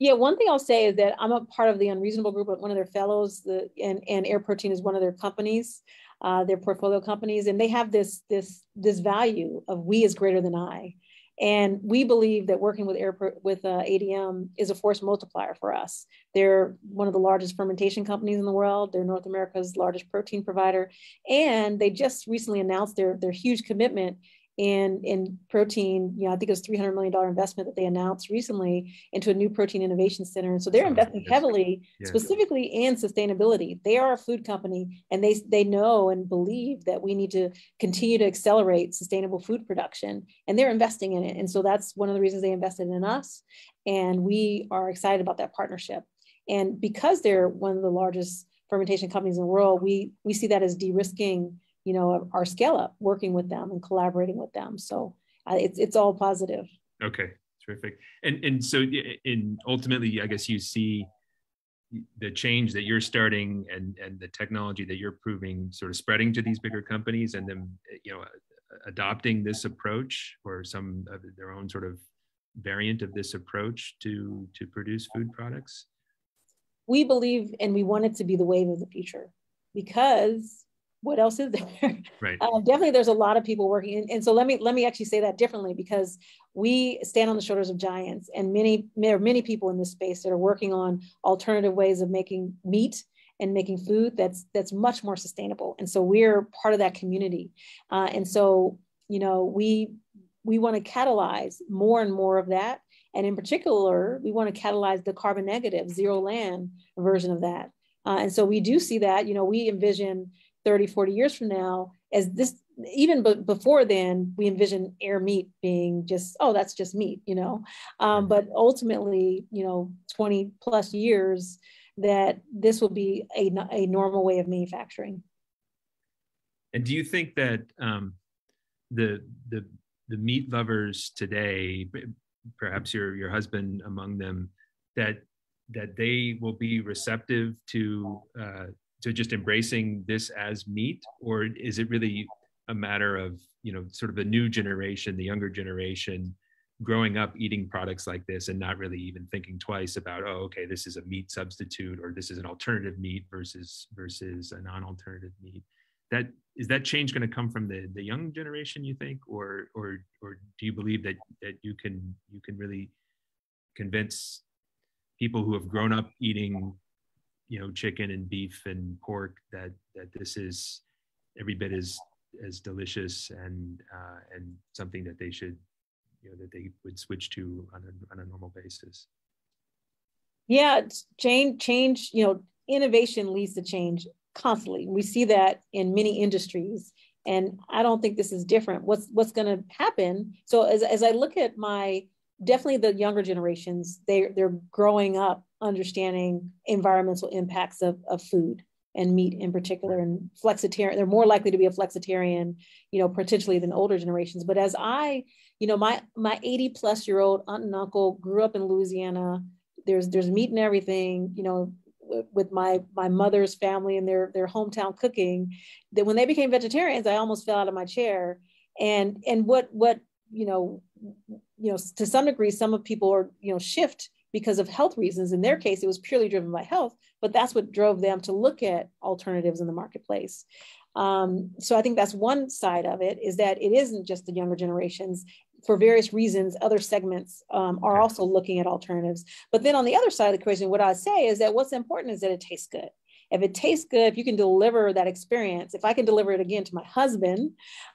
yeah one thing i'll say is that i'm a part of the unreasonable group but one of their fellows the and, and air protein is one of their companies uh, their portfolio companies and they have this this this value of we is greater than i and we believe that working with Air, with uh, ADM is a force multiplier for us. They're one of the largest fermentation companies in the world. They're North America's largest protein provider, and they just recently announced their their huge commitment in in protein you know i think it was 300 million dollar investment that they announced recently into a new protein innovation center. And so they're investing heavily yeah. specifically in sustainability. They are a food company and they they know and believe that we need to continue to accelerate sustainable food production and they're investing in it. And so that's one of the reasons they invested in us and we are excited about that partnership. And because they're one of the largest fermentation companies in the world we we see that as de-risking you know, our scale up, working with them and collaborating with them. So uh, it's it's all positive. Okay, terrific. And and so in ultimately, I guess you see the change that you're starting and and the technology that you're proving sort of spreading to these bigger companies and then you know adopting this approach or some of their own sort of variant of this approach to to produce food products we believe and we want it to be the wave of the future because what else is there? Right. Uh, definitely, there's a lot of people working, and, and, so let me let me actually say that differently because we stand on the shoulders of giants, and many there are many people in this space that are working on alternative ways of making meat and making food that's that's much more sustainable, and so we're part of that community, uh, and so you know we we want to catalyze more and more of that, and in particular, we want to catalyze the carbon negative zero land version of that, uh, and so we do see that you know we envision 30, 40 years from now, as this, even b- before then, we envision air meat being just, oh, that's just meat, you know. Um, but ultimately, you know, 20 plus years, that this will be a, a normal way of manufacturing. And do you think that um, the the the meat lovers today, perhaps your your husband among them, that that they will be receptive to uh, to just embracing this as meat, or is it really a matter of you know sort of a new generation, the younger generation, growing up eating products like this and not really even thinking twice about oh okay this is a meat substitute or this is an alternative meat versus versus a non-alternative meat? That is that change going to come from the the young generation you think? Or or or do you believe that that you can you can really convince people who have grown up eating you know chicken and beef and pork that that this is every bit as as delicious and uh, and something that they should you know that they would switch to on a, on a normal basis. Yeah change change you know innovation leads to change constantly. We see that in many industries and i don't think this is different. What's what's going to happen? So as, as i look at my definitely the younger generations they they're growing up understanding environmental impacts of, of food and meat in particular and flexitarian they're more likely to be a flexitarian you know potentially than older generations. But as i you know my my 80 plus year old aunt and uncle grew up in louisiana there's there's meat and everything you know with my my mother's family and their their hometown cooking that when they became vegetarians i almost fell out of my chair. And and what what you know you know to some degree some of people are you know shift because of health reasons. In their case, it was purely driven by health, but that's what drove them to look at alternatives in the marketplace. Um, so I think that's one side of it is that it isn't just the younger generations. For various reasons, other segments um, are also looking at alternatives. But then on the other side of the equation, what I say is that what's important is that it tastes good. If it tastes good, if you can deliver that experience, if I can deliver it again to my husband,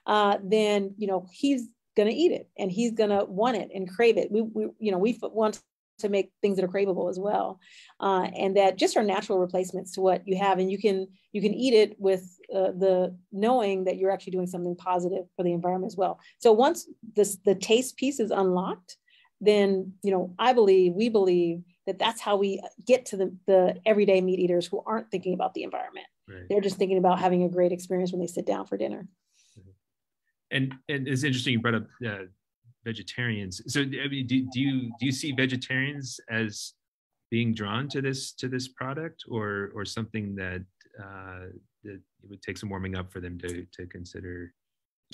uh, then you know he's going to eat it and he's going to want it and crave it. We, we you know, we want to make things that are craveable as well uh, and that just are natural replacements to what you have and you can you can eat it with uh, the knowing that you're actually doing something positive for the environment as well so once this the taste piece is unlocked then you know i believe we believe that that's how we get to the, the everyday meat eaters who aren't thinking about the environment right. they're just thinking about having a great experience when they sit down for dinner and and it's interesting you brought up uh, vegetarians. So, I mean, do, do you do you see vegetarians as being drawn to this to this product, or or something that uh, that it would take some warming up for them to to consider?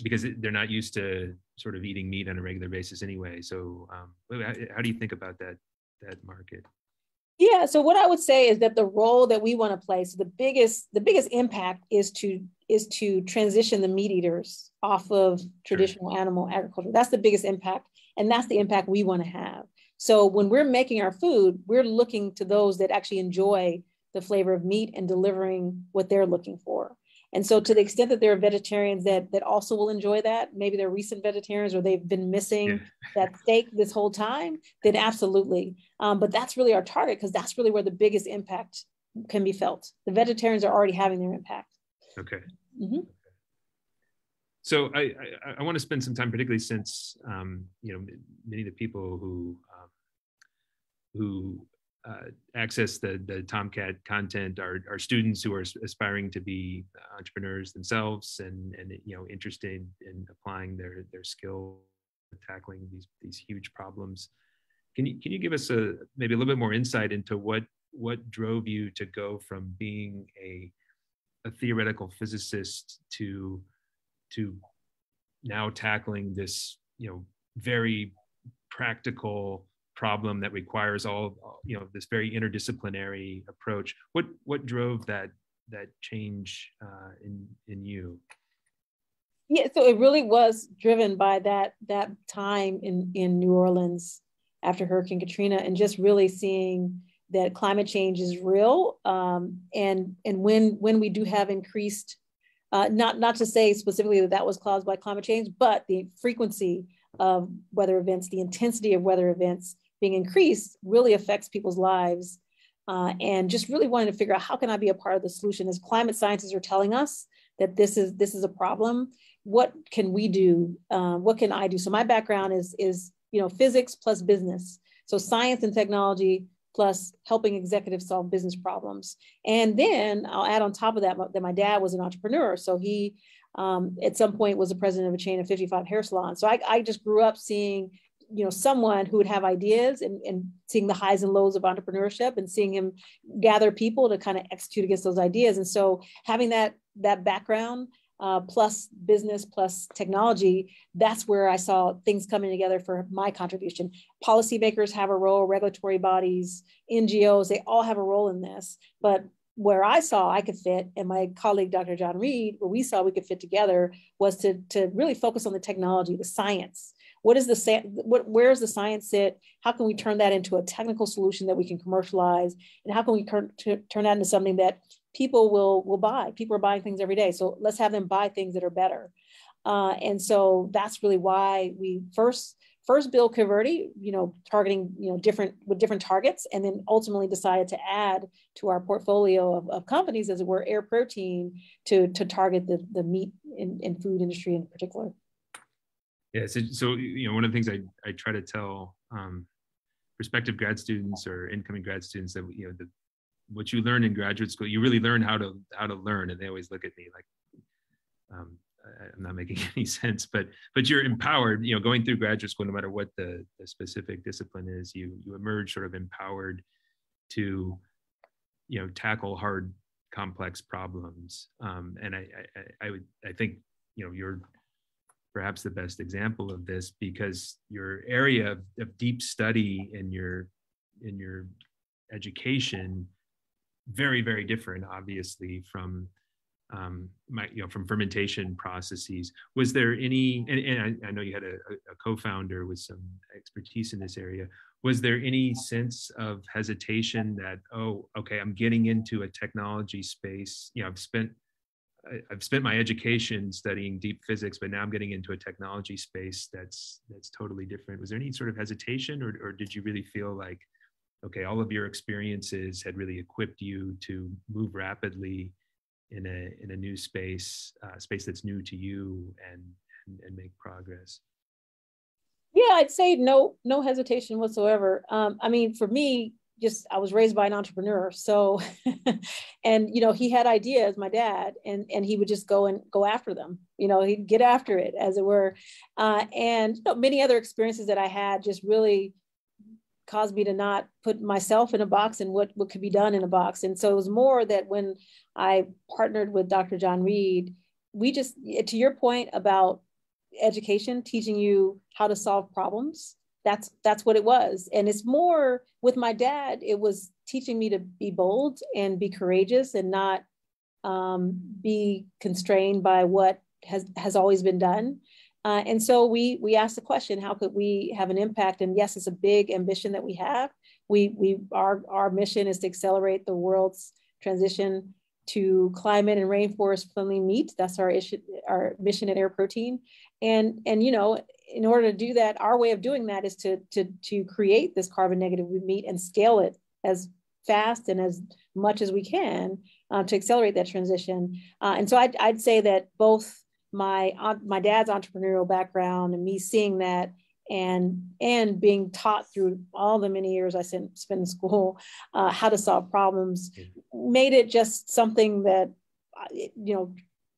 Because they're not used to sort of eating meat on a regular basis anyway. So, um, how, how do you think about that that market? Yeah, so what I would say is that the role that we want to play, so the biggest the biggest impact is to is to transition the meat eaters off of traditional sure. animal agriculture. That's the biggest impact, and that's the impact we want to have. So when we're making our food, we're looking to those that actually enjoy the flavor of meat and delivering what they're looking for. And so to the extent that there are vegetarians that that also will enjoy that, maybe they're recent vegetarians or they've been missing yeah. that steak this whole time, then absolutely. Um, but that's really our target because that's really where the biggest impact can be felt. The vegetarians are already having their impact. Okay. Mm-hmm. So I, I, I want to spend some time, particularly since um, you know many of the people who um, who uh, access the the TomKat content are, are students who are aspiring to be entrepreneurs themselves and and you know interested in applying their their skill tackling these these huge problems. Can you can you give us a maybe a little bit more insight into what what drove you to go from being a a theoretical physicist to to now tackling this you know very practical problem that requires all you know this very interdisciplinary approach. What what drove that that change uh, in in you? Yeah so it really was driven by that that time in in new orleans after hurricane katrina and just really seeing that climate change is real um, and and when when we do have increased uh, not not to say specifically that that was caused by climate change but the frequency of weather events the intensity of weather events being increased really affects people's lives. Uh, and just really wanting to figure out how can i be a part of the solution? As climate scientists are telling us that this is this is a problem what can we do? Uh, what can i do? So my background is is you know physics plus business. So science and technology plus helping executives solve business problems. And then I'll add on top of that that my dad was an entrepreneur. So he, um, at some point, was the president of a chain of 55 hair salons. So I, I just grew up seeing you know someone who would have ideas and, and seeing the highs and lows of entrepreneurship and seeing him gather people to kind of execute against those ideas and so having that that background uh, plus business plus technology that's where i saw things coming together for my contribution. Policymakers have a role regulatory bodies ngos they all have a role in this. But where I saw I could fit, and my colleague Dr. John Reed, where we saw we could fit together, was to, to really focus on the technology, the science, what is the what where is the science sit? How can we turn that into a technical solution that we can commercialize? And how can we turn, turn that into something that people will will buy people are buying things every day so let's have them buy things that are better uh, and so that's really why we first first build Kiverdi, you know, targeting, you know, different with different targets, and then ultimately decided to add to our portfolio of, of companies, as it were, Air Protein to, to target the, the meat and, and food industry in particular. Yeah, so, so you know, one of the things I, I try to tell um, prospective grad students or incoming grad students that you know the what you learn in graduate school, you really learn how to how to learn, and they always look at me like um, I'm not making any sense, but but you're empowered. You know, going through graduate school, no matter what the, the specific discipline is, you you emerge sort of empowered to you know tackle hard, complex problems. Um, and I, I I would I think you know you're perhaps the best example of this because your area of, of deep study in your in your education very very different obviously from um, my, you know, from fermentation processes. Was there any, and, and I, I, know you had a, a, co-founder with some expertise in this area. Was there any sense of hesitation that, oh, okay, I'm getting into a technology space. You know, I've spent I, have spent my education studying deep physics, but now I'm getting into a technology space that's that's totally different. Was there any sort of hesitation, or, or did you really feel like, okay, all of your experiences had really equipped you to move rapidly in a in a new space, uh, space that's new to you, and, and and make progress? Yeah, I'd say no no hesitation whatsoever. Um, I mean, for me, just I was raised by an entrepreneur. So and you know, he had ideas, my dad, and and he would just go and go after them. You know, he'd get after it as it were. Uh, and you know, many other experiences that I had just really caused me to not put myself in a box and what, what could be done in a box. And so it was more that when I partnered with Dr. John Reed, we just, to your point about education, teaching you how to solve problems, that's that's what it was and it's more with my dad it was teaching me to be bold and be courageous and not um, be constrained by what has has always been done uh, and so we we asked the question how could we have an impact? And yes it's a big ambition that we have. We we our our mission is to accelerate the world's transition to climate and rainforest friendly meat. That's our issue our mission at air protein. And and you know in order to do that, our way of doing that is to, to, to create this carbon negative meat and scale it as fast and as much as we can uh, to accelerate that transition. Uh, and so I'd, I'd say that both my, uh, my dad's entrepreneurial background and me seeing that and and being taught through all the many years I spent, spent in school uh, how to solve problems made it just something that uh, you know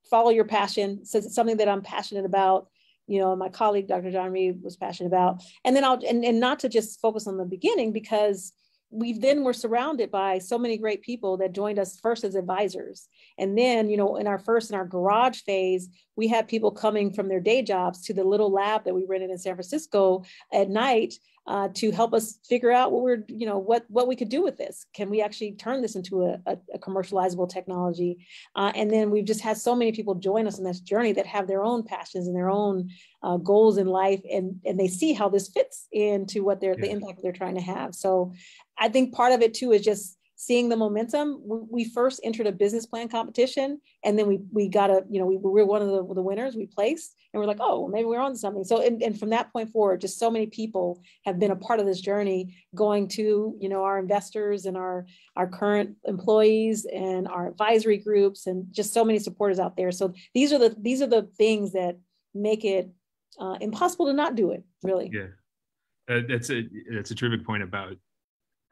follow your passion. So it's something that I'm passionate about you know, my colleague, Dr. John Reed was passionate about. And then I'll, and, and not to just focus on the beginning because we then were surrounded by so many great people that joined us first as advisors. And then, you know, in our first, in our garage phase, we had people coming from their day jobs to the little lab that we rented in San Francisco at night uh, to help us figure out what we're, you know, what what we could do with this. Can we actually turn this into a, a, a commercializable technology? Uh, and then we've just had so many people join us in this journey that have their own passions and their own uh, goals in life, and and they see how this fits into what they're yeah. the impact they're trying to have. So, I think part of it too is just seeing the momentum. We first entered a business plan competition, and then we we got a you know we, we were one of the, the winners. We placed, and we're like, oh, maybe we're on something. So and, and from that point forward, just so many people have been a part of this journey, going to you know our investors and our our current employees and our advisory groups, and just so many supporters out there. So these are the these are the things that make it uh, impossible to not do it. Really. Yeah, uh, that's a that's a terrific point about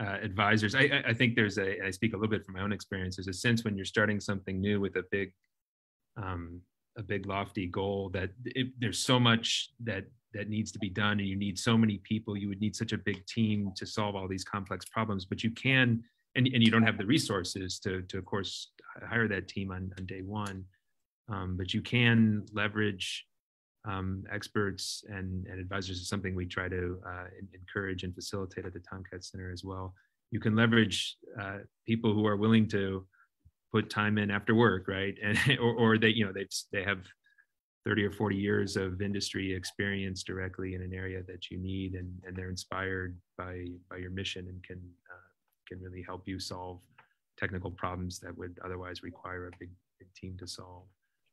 uh, advisors. I, I think there's a, I speak a little bit from my own experience. There's a sense when you're starting something new with a big, um, a big lofty goal that it, there's so much that that needs to be done, and you need so many people. You would need such a big team to solve all these complex problems, but you can, and, and you don't have the resources to, to of course, hire that team on, on day one. Um, but you can leverage um, experts and, and, advisors is something we try to uh, encourage and facilitate at the TomKat Center as well. You can leverage uh, people who are willing to put time in after work, right? And or, or they, you know, they they have 30 or 40 years of industry experience directly in an area that you need, and, and they're inspired by by your mission and can uh, can really help you solve technical problems that would otherwise require a big, big team to solve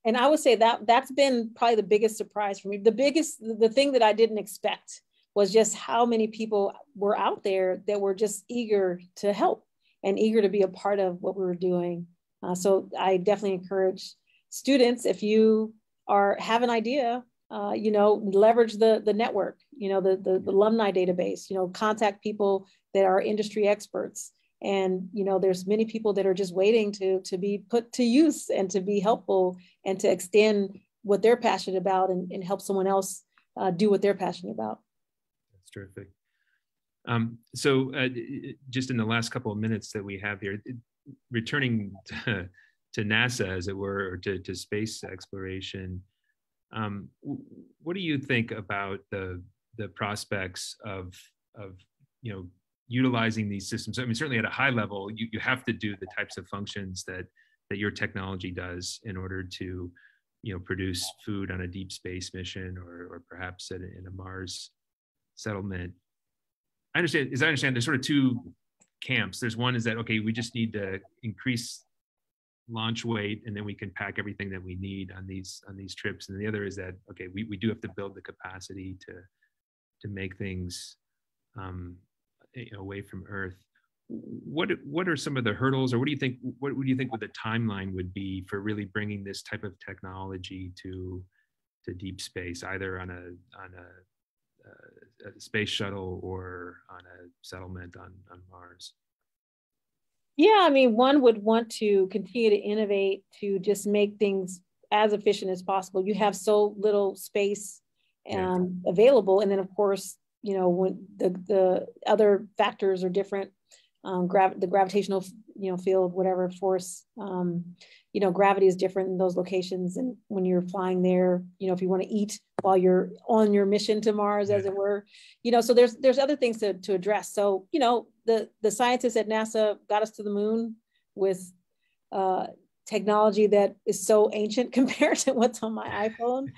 and I would say that that's been probably the biggest surprise for me. The biggest, the thing that I didn't expect was just how many people were out there that were just eager to help and eager to be a part of what we were doing. Uh, so I definitely encourage students if you are have an idea, uh, you know, leverage the the network, you know, the, the the alumni database, you know, contact people that are industry experts and you know there's many people that are just waiting to to be put to use and to be helpful and to extend what they're passionate about and, and help someone else uh, do what they're passionate about. That's terrific. Um, so uh, just in the last couple of minutes that we have here returning to, to nasa as it were or to, to space exploration um, what do you think about the the prospects of of you know utilizing these systems. I mean certainly at a high level you, you have to do the types of functions that that your technology does in order to you know produce food on a deep space mission or or perhaps in, in a mars settlement. I understand as i understand there's sort of two camps. There's one is that okay we just need to increase launch weight and then we can pack everything that we need on these on these trips. And the other is that okay we, we do have to build the capacity to to make things um, away from Earth. What what are some of the hurdles, or what do you think? What would you think what the timeline would be for really bringing this type of technology to to deep space, either on a on a, a space shuttle or on a settlement on on Mars? Yeah, I mean, one would want to continue to innovate to just make things as efficient as possible. You have so little space um, yeah. available, and then of course you know when the the other factors are different um, grav- the gravitational you know field whatever force um, you know gravity is different in those locations. And when you're flying there you know if you want to eat while you're on your mission to mars as it were you know so there's there's other things to, to address. So you know the the scientists at nasa got us to the moon with uh, technology that is so ancient compared to what's on my iphone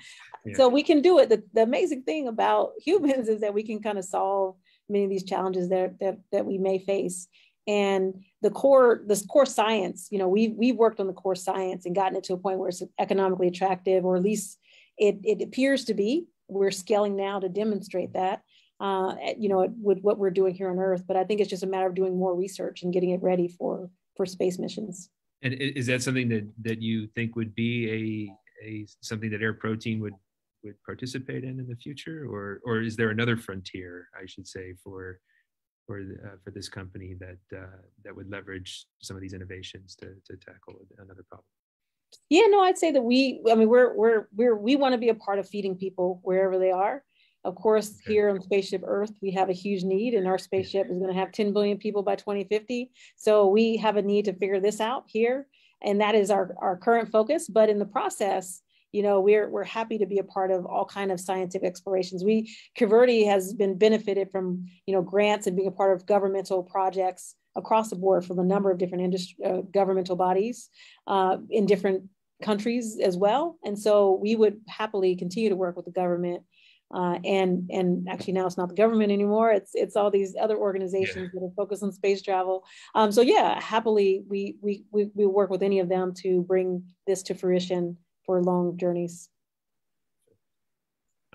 yeah. So we can do it. The, the amazing thing about humans is that we can kind of solve many of these challenges that, that, that we may face. And the core, this core science, you know, we've, we've worked on the core science and gotten it to a point where it's economically attractive, or at least it, it appears to be. We're scaling now to demonstrate that, uh, you know, with what we're doing here on Earth. But I think it's just a matter of doing more research and getting it ready for, for space missions. And is that something that, that you think would be a, a something that Air Protein would would participate in in the future, or or is there another frontier, I should say, for for uh, for this company that uh, that would leverage some of these innovations to to tackle another problem? Yeah, no, I'd say that we, I mean, we're we're we're we want to be a part of feeding people wherever they are. Of course, here on Spaceship Earth, we have a huge need, and our spaceship is going to have 10 billion people by 2050. So we have a need to figure this out here, and that is our our current focus. But in the process, you know we're we're happy to be a part of all kind of scientific explorations we Kiverdi has been benefited from you know grants and being a part of governmental projects across the board from a number of different industry uh, governmental bodies uh, in different countries as well and so we would happily continue to work with the government uh, and and actually now it's not the government anymore it's it's all these other organizations yeah. that are focused on space travel um, so yeah happily we, we we we work with any of them to bring this to fruition for long journeys?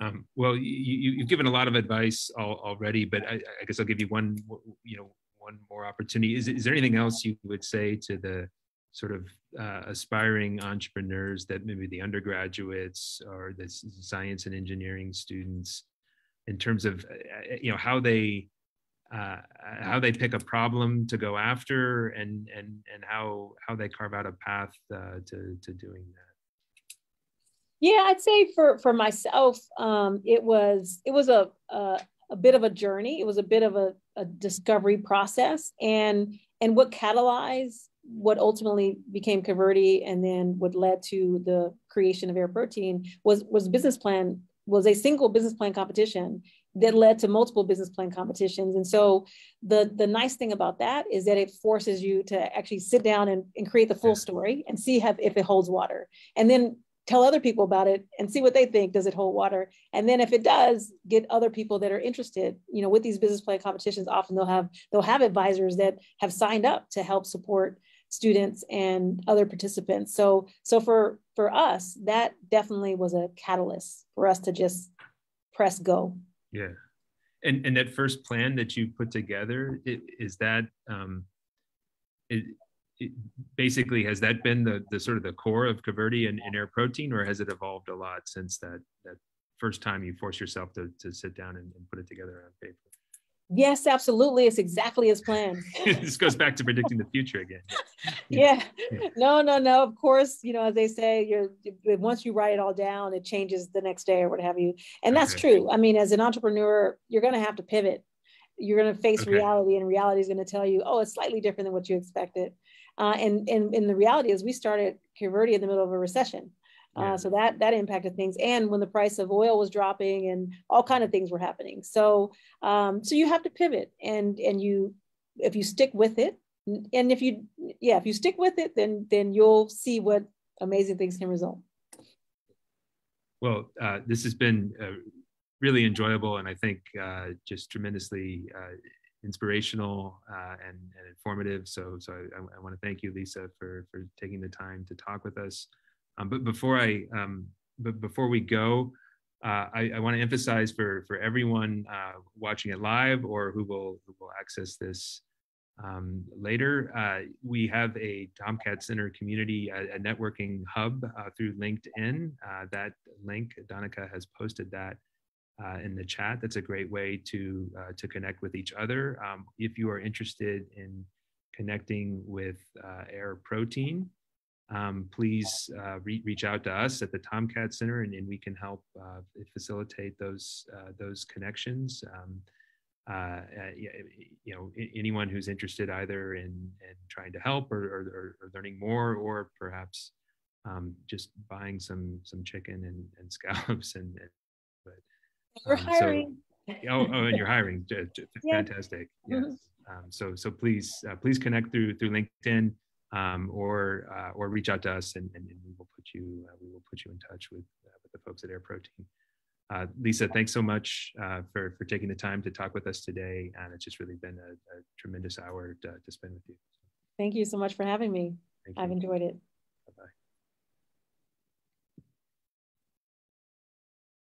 Um, well, you, have given a lot of advice all, already, but I, I, guess I'll give you one, you know, one more opportunity. Is, is there anything else you would say to the sort of uh, aspiring entrepreneurs that maybe the undergraduates or the science and engineering students, in terms of, uh, uh, you know, how they uh, how they pick a problem to go after and and and how how they carve out a path uh, to to doing that? Yeah i'd say for for myself um, it was it was a, a, a bit of a journey. It was a bit of a, a discovery process. And and what catalyzed what ultimately became Kiverdi and then what led to the creation of Air Protein was was business plan was a single business plan competition that led to multiple business plan competitions. And so the, the nice thing about that is that it forces you to actually sit down and, and create the full story and see have, if it holds water. And then tell other people about it and see what they think. Does it hold water? And then if it does, get other people that are interested. You know, with these business plan competitions, often they'll have they'll have advisors that have signed up to help support students and other participants. So so for for us, that definitely was a catalyst for us to just press go. Yeah. And and that first plan that you put together, it, is that um, it, it basically has that been the the sort of the core of Kiverdi and, and Air Protein, or has it evolved a lot since that that first time you forced yourself to to sit down and, and put it together on paper? Yes, absolutely. It's exactly as planned. this goes back to predicting the future again. Yeah. yeah. No, no, no. Of course, you know, as they say, you're once you write it all down, it changes the next day or what have you. And that's okay. true. I mean, as an entrepreneur, you're going to have to pivot. You're going to face okay. reality, and reality is going to tell you, oh, it's slightly different than what you expected. Uh, and, and and the reality is, we started Kiverdi in the middle of a recession. Uh, so that that impacted things, and when the price of oil was dropping, and all kind of things were happening. So um, so you have to pivot, and and you if you stick with it, and if you yeah if you stick with it, then then you'll see what amazing things can result. Well, uh, this has been uh, really enjoyable, and I think uh, just tremendously uh, inspirational uh, and, and, informative. So, so I, I want to thank you, Lisa, for for taking the time to talk with us. Um, but before I, um, but before we go, uh, I, I want to emphasize for for everyone uh, watching it live or who will who will access this um, later, uh, we have a TomKat Center community, a, a networking hub uh, through LinkedIn. Uh, that link, Donica has posted that uh, in the chat. That's a great way to to connect with each other. Um, if you are interested in connecting with Air Protein, um, please uh, re- reach out to us at the TomKat Center, and, and we can help uh, facilitate those uh, those connections. Um, uh, uh, you know, anyone who's interested either in, in trying to help or, or, or learning more, or perhaps um, just buying some some chicken and, and scallops and, and but we're um, hiring. So, oh, oh, and you're hiring. Fantastic. Yes. Mm-hmm. Um, so so please uh, please connect through through LinkedIn um, or uh, or reach out to us and, and, and we will put you uh, we will put you in touch with uh, with the folks at Air Protein. Uh, Lisa, thanks so much uh, for for taking the time to talk with us today, and it's just really been a, a tremendous hour to, to, spend with you. Thank you so much for having me. I've enjoyed it.